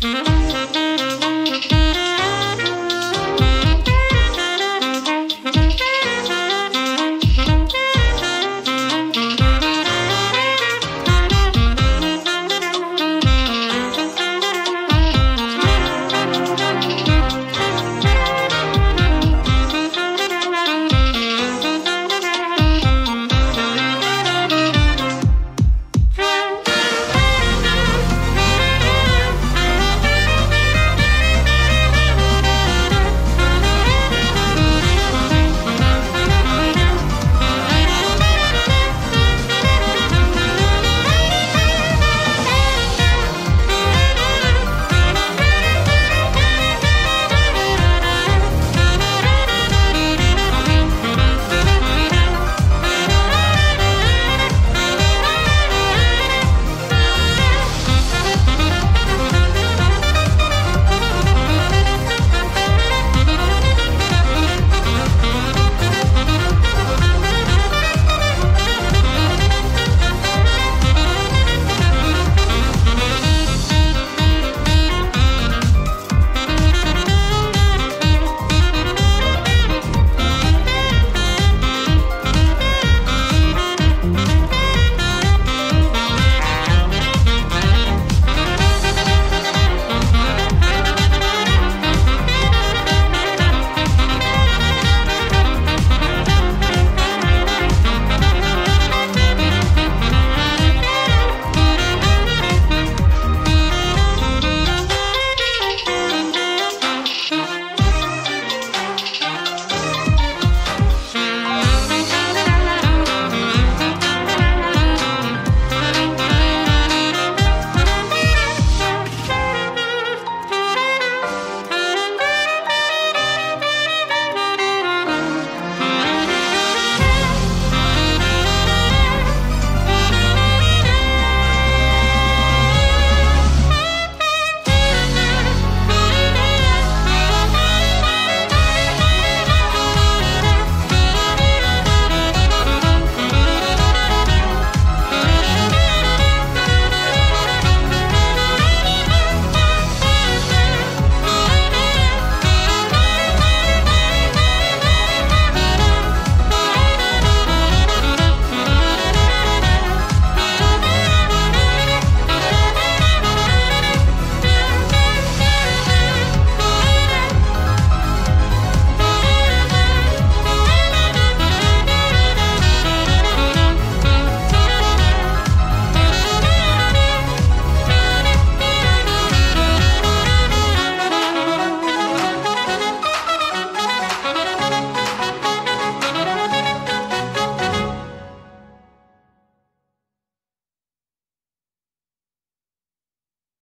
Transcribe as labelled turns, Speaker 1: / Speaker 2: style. Speaker 1: Mm-hmm.